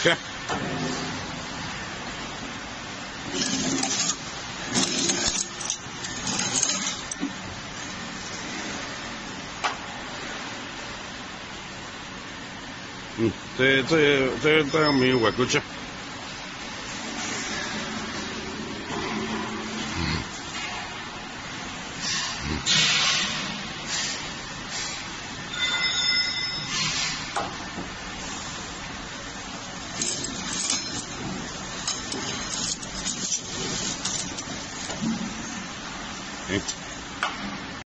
Okay. Ừ, thế thế thế ta mình quẹt cứ chứ. It